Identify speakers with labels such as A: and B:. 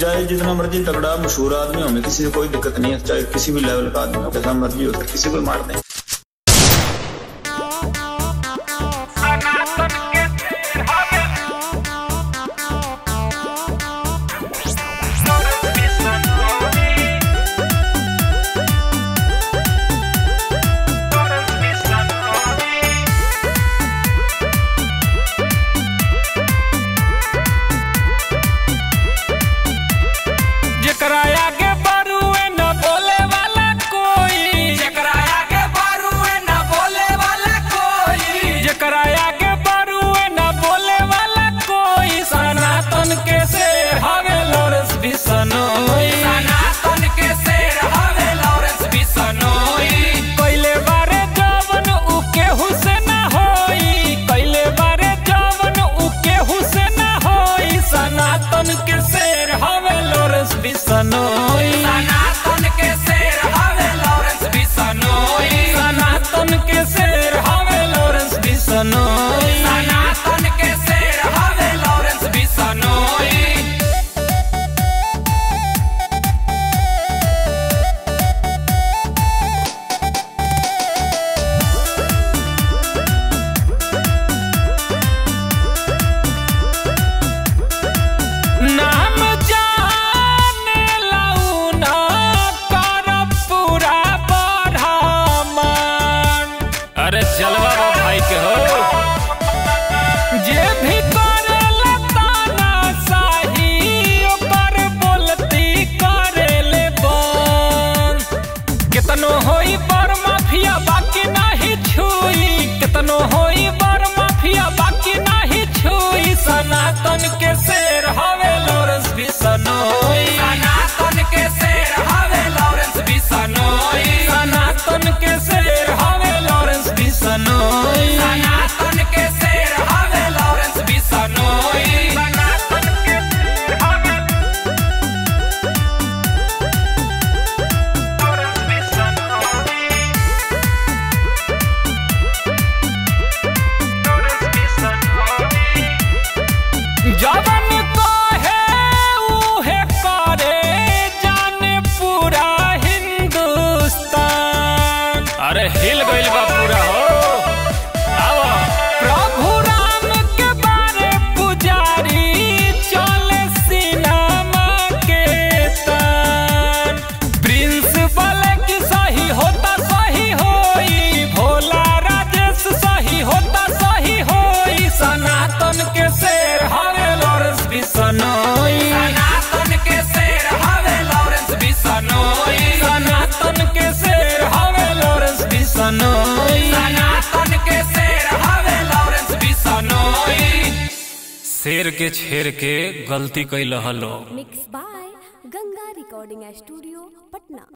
A: चाहे जितना मर्ज़ी तगड़ा, मशहूर आदमी हो में किसी से कोई दिक्कत नहीं है। चाहे किसी भी लेवल का आदमी हो, जैसा मर्ज़ी हो किसी को मार दें।
B: I know शेर
C: के छेर के गलती कैलह लोग
D: mix by Ganga recording studio Patna